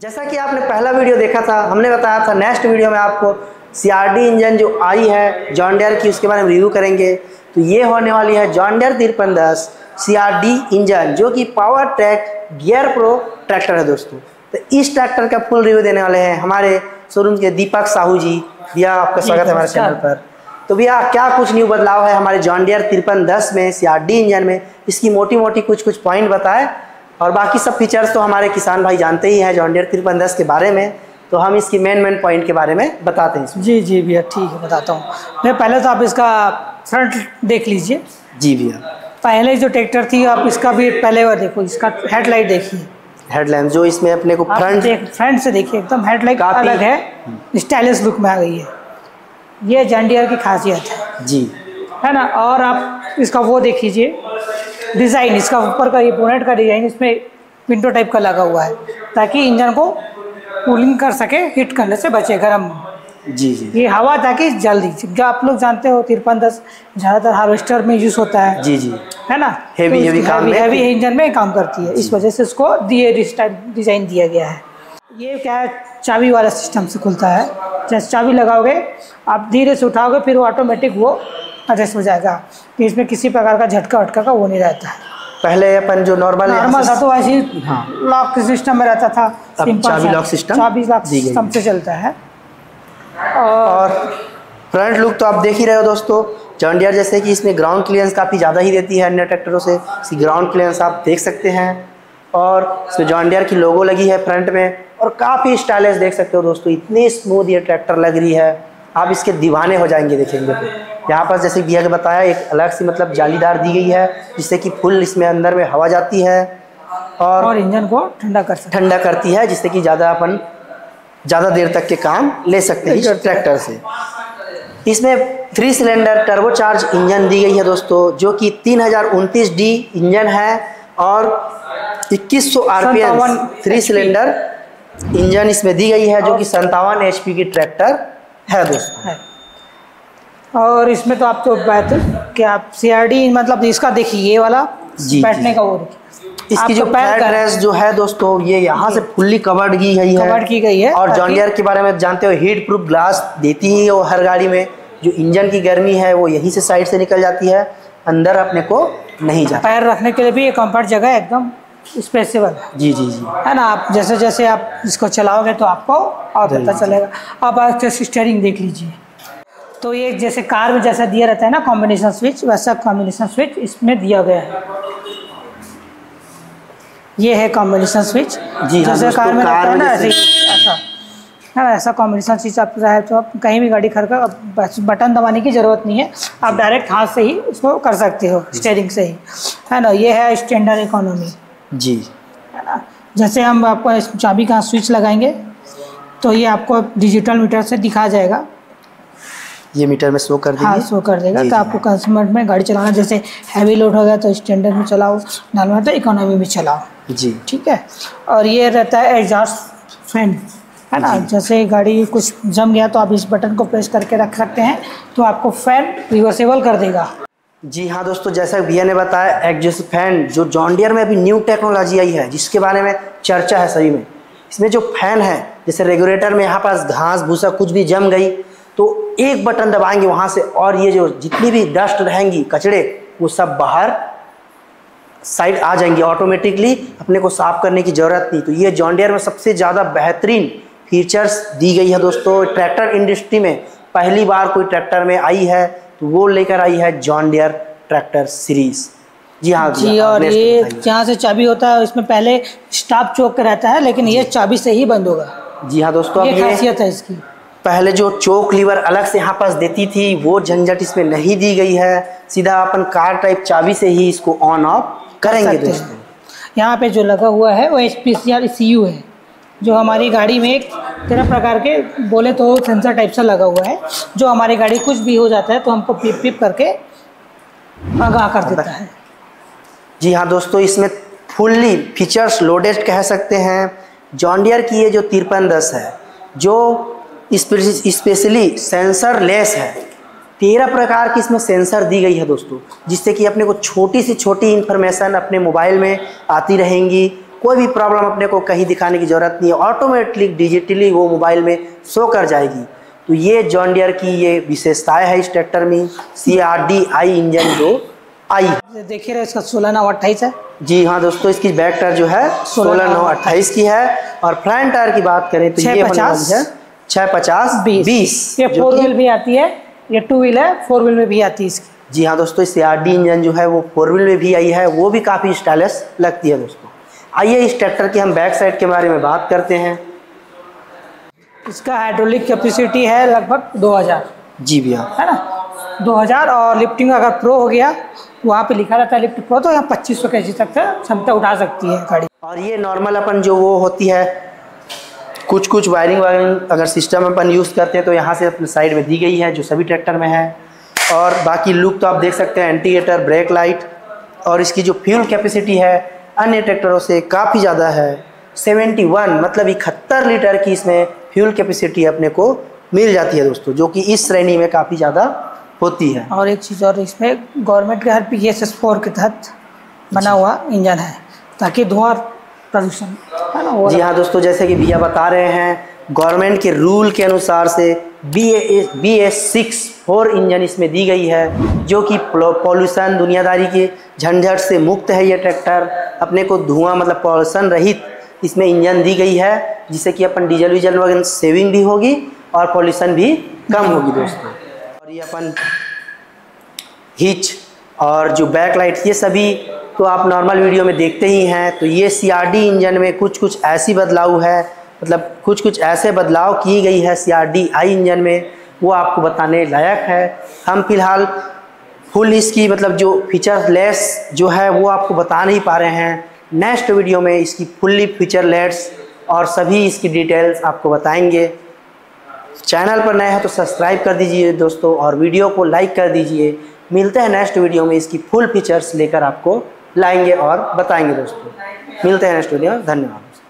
जैसा कि आपने पहला वीडियो देखा था हमने बताया था नेक्स्ट वीडियो में आपको सीआरडी इंजन जो आई है जॉन्डियर की उसके बारे में रिव्यू करेंगे। तो ये होने वाली है जॉन्डियर तिरपन दस सी इंजन जो कि power track gear pro tractor है दोस्तों। तो इस ट्रैक्टर का फुल रिव्यू देने वाले हैं हमारे शोरूम के दीपक साहू जी। भैया आपका स्वागत है हमारे चैनल पर। तो भैया क्या कुछ न्यू बदलाव है हमारे जॉन्डियर तिरपन दस में सीआरडी इंजन में? इसकी मोटी मोटी कुछ कुछ पॉइंट बताए। और बाकी सब फीचर्स तो हमारे किसान भाई जानते ही हैं जॉन्डियर तिरपन दस के बारे में। तो हम इसकी मेन मेन पॉइंट के बारे में बताते हैं जी जी भैया ठीक है बताता हूँ। मैं पहले तो आप इसका फ्रंट देख लीजिए। जी भैया। पहले जो ट्रैक्टर थी आप इसका भी पहले बार देखो इसका हेडलाइट देखिए। हेडलाइट जो इसमें अपने को फ्रंट फ्रंट से देखिए एकदम हेडलाइट अलग है। स्टाइलिश लुक में आ गई है। ये जैंडियर की खासियत है। जी। है ना? और आप इसका वो देख लीजिए। डिज़ाइन इसका ऊपर का ये बोनेट का डिज़ाइन इसमें विंडो टाइप का लगा हुआ है ताकि इंजन को कूलिंग कर सके हीट करने से बचे गर्म। जी जी। ये हवा ताकि जल्दी जो आप लोग जानते हो तिरपन दस ज़्यादातर हार्वेस्टर में यूज़ होता है। जी जी। है ना? Heavy- तो heavy काम में- हैवी इंजन में काम करती है। इस वजह से उसको दिए डिज़ाइन दिया गया है। ये क्या है? चाबी वाला सिस्टम से खुलता है। जैसे चाबी लगाओगे आप धीरे से उठाओगे फिर वो ऑटोमेटिक वो एडजस्ट हो जाएगा। कि इसमें किसी प्रकार का झटका वटका का वो नहीं रहता है। पहले अपन जो नॉर्मल नॉर्मल था तो ऐसे ही हाँ। लॉक सिस्टम में रहता था। सिंपल चाबी लॉक सिस्टम चाबी लॉक सिस्टम से चलता है। और और फ्रंट लुक तो आप देख ही रहे हो दोस्तों। जॉन्डियर जैसे कि इसमें ग्राउंड क्लियरेंस काफ़ी ज़्यादा ही देती है अन्य ट्रैक्टरों से। इसकी ग्राउंड क्लियरेंस आप देख सकते हैं। और इसमें जॉन्डियर की लोगो लगी है फ्रंट में। और काफ़ी स्टाइलिश देख सकते हो दोस्तों इतनी स्मूथ ये ट्रैक्टर लग रही है। आप इसके दीवाने हो जाएँगे देखेंगे। तो यहाँ पर जैसे भैया के बताया एक अलग सी मतलब जालीदार दी गई है जिससे कि फुल इसमें अंदर में हवा जाती है और और इंजन को ठंडा कर सकते ठंडा करती है जिससे कि ज़्यादा अपन ज़्यादा देर तक के काम ले सकते हैं ट्रैक्टर से। इसमें थ्री सिलेंडर टर्बोचार्ज इंजन दी गई है दोस्तों जो कि तीन हज़ार उनतीस डी इंजन है और 2100 आरपीएम थ्री सिलेंडर इंजन इसमें दी गई है जो कि संतावन एच की ट्रैक्टर है दोस्तों। है। और इसमें तो आप तो बात कि आप सीआरडी मतलब इसका देखिए ये वाला जी, बैठने का वो इसकी जो पैर फ्लैट जो है दोस्तों ये यहाँ से फुल्ली कवर्ड की गई है। Covered की गई है, और जॉन्डियर के बारे में जानते हो हीट प्रूफ ग्लास देती ही वो हर गाड़ी में। जो इंजन की गर्मी है वो यहीं से साइड से निकल जाती है अंदर अपने को नहीं जाती। पैर रखने के लिए भी ये कंफर्ट जगह है एकदम स्पेसिबल है जी जी जी। है ना आप जैसे जैसे आप इसको चलाओगे तो आपको और पता चलेगा। आप आज स्टेयरिंग देख लीजिए। तो ये जैसे कार में जैसा दिया रहता है ना कॉम्बिनेशन स्विच वैसा कॉम्बिनेशन स्विच इसमें दिया गया है। ये है कॉम्बिनेशन स्विच जी हाँ, जैसे कार में कार रहता है ना ऐसे ही ऐसा। है ना ऐसा कॉम्बिनेशन स्विच आप चाहे तो आप कहीं भी गाड़ी खड़ कर बटन दबाने की ज़रूरत नहीं है। आप डायरेक्ट हाथ से ही उसको कर सकते हो स्टेयरिंग से ही। है ना ये है स्टैंडर्ड इकोनॉमी जी। है ना जैसे हम आपको इस चाबी का स्विच लगाएँगे तो ये आपको डिजिटल मीटर से दिखा जाएगा। ये मीटर में शो कर हाँ शो कर देगा तो आपको कंज्यूमर में गाड़ी चलाना जैसे हैवी लोड हो गया तो स्टैंडर्ड में चलाओ नॉर्मल तो इकोनॉमी में चलाओ। जी। ठीक है? और ये रहता है एग्जॉस्ट फ़ैन है ना? जैसे गाड़ी कुछ जम गया तो आप इस बटन को प्रेस करके रख सकते हैं तो आपको फ़ैन रिवर्सेबल कर देगा। जी हाँ दोस्तों जैसा भैया ने बताया एग्जॉस्ट फ़ैन जो जॉन्डियर में अभी न्यू टेक्नोलॉजी आई है जिसके बारे में चर्चा है सभी में इसमें जो फ़ैन है जैसे रेगुलेटर में यहाँ पास घास भूसा कुछ भी जम गई तो एक बटन दबाएँगे वहाँ से और ये जो जितनी भी डस्ट रहेंगी कचड़े वो सब बाहर साइड आ जाएँगे ऑटोमेटिकली अपने को साफ़ करने की ज़रूरत नहीं। तो ये जॉन्डियर में सबसे ज़्यादा बेहतरीन फीचर्स दी गई है दोस्तों ट्रैक्टर इंडस्ट्री में। पहली बार कोई ट्रैक्टर में आई है तो वो लेकर आई है जॉन्डियर ट्रैक्टर सीरीज़ जी हाँ जी और ये। जहाँ से चाबी होता है इसमें पहले स्टाफ चौक रहता है लेकिन ये चाबी से ही बंद होगा। जी हाँ दोस्तों ये खासियत है इसकी। पहले जो चोक लीवर अलग से यहाँ पास देती थी वो झंझट इसमें नहीं दी गई है। सीधा अपन कार टाइप चाबी से ही इसको ऑन ऑफ़ करेंगे दोस्तों। यहाँ पे जो लगा हुआ है वो H P C R C U है जो हमारी गाड़ी में एक तरह प्रकार के बोले तो सेंसर टाइप से लगा हुआ है जो हमारी गाड़ी कुछ भी हो जाता है तो हमको पिप पिप करके आगाह कर देता है। जी हाँ दोस्तों इसमें फुल्ली फीचर्स लोडेड कह सकते हैं। जॉन्डियर की ये जो तिरपन दस है जो स्पेशली सेंसर लेस है। तेरह प्रकार की इसमें सेंसर दी गई है दोस्तों जिससे कि अपने को छोटी सी छोटी इन्फॉर्मेशन अपने मोबाइल में आती रहेंगी। कोई भी प्रॉब्लम अपने को कहीं दिखाने की ज़रूरत नहीं है। ऑटोमेटिकली डिजिटली वो मोबाइल में शो कर जाएगी। तो ये जॉन डियर की ये विशेषताएँ है इस ट्रैक्टर में। C R D I engine जो आई। देखिए रहे इसका सोलह नौ अट्ठाईस है। जी हाँ दोस्तों इसकी बैक टायर जो है सोलह नौ अट्ठाईस की है। और फ्रंट टायर की बात करें तो ये पचास। है। छः पचास बीस। ये फोर व्हील भी आती है ये टू व्हील है फोर व्हील में भी आती है इसकी। जी हाँ दोस्तों इस आर डी इंजन जो है वो फोर व्हील में भी आई है वो भी काफ़ी स्टाइलिश लगती है दोस्तों। आइए इस ट्रैक्टर की हम बैक साइड के बारे में बात करते हैं। इसका हाइड्रोलिक कैपेसिटी है लगभग 2000 जी भैया। है ना? 2000 और लिफ्टिंग अगर प्रो हो गया वहाँ पे लिखा रहता है लिफ्ट प्रो तो यहाँ पच्चीस सौ के जी तक क्षमता उठा सकती है गाड़ी। और ये नॉर्मल अपन जो वो होती है कुछ कुछ वायरिंग वायरिंग अगर सिस्टम अपन यूज़ करते हैं तो यहाँ से अपने साइड में दी गई है, जो सभी ट्रैक्टर में है। और बाकी लुक तो आप देख सकते हैं, एंटीगेटर, ब्रेक लाइट और इसकी जो फ्यूल कैपेसिटी है अन्य ट्रैक्टरों से काफ़ी ज़्यादा है। 71 मतलब इकहत्तर लीटर की इसमें फ्यूल कैपेसिटी अपने को मिल जाती है दोस्तों, जो कि इस श्रेणी में काफ़ी ज़्यादा होती है। और एक चीज़ और, इसमें गवर्नमेंट के हर पी एस के तहत बना हुआ इंजन है, ताकि धुआँ प्रदूषण है ना जी हाँ दोस्तों जैसे कि भैया बता रहे हैं गवर्नमेंट के रूल के अनुसार से B A B S six four engine इसमें दी गई है जो कि पॉल्यूशन दुनियादारी के झंझट से मुक्त है ये ट्रैक्टर अपने को धुआँ मतलब पॉल्यूशन रहित इसमें इंजन दी गई है जिससे कि अपन डीजल वीजल वगैरह सेविंग भी होगी और पॉल्यूशन भी कम होगी दोस्तों। और ये अपन हिच और जो बैक लाइट ये सभी तो आप नॉर्मल वीडियो में देखते ही हैं तो ये सी इंजन में कुछ कुछ ऐसी बदलाव है मतलब कुछ कुछ ऐसे बदलाव की गई है सी आई इंजन में, वो आपको बताने लायक है। हम फ़िलहाल फुल इसकी मतलब जो फीचर लेस जो है, वो आपको बता नहीं पा रहे हैं। नेक्स्ट वीडियो में इसकी फुल्ली फीचर लेट्स और सभी इसकी डिटेल्स आपको बताएँगे। चैनल पर नए हैं तो सब्सक्राइब कर दीजिए दोस्तों और वीडियो को लाइक कर दीजिए। मिलते हैं नेक्स्ट वीडियो में इसकी फुल फीचर्स लेकर आपको। लाएँगे और बताएँगे दोस्तों। मिलते हैं स्टूडियो धन्यवाद।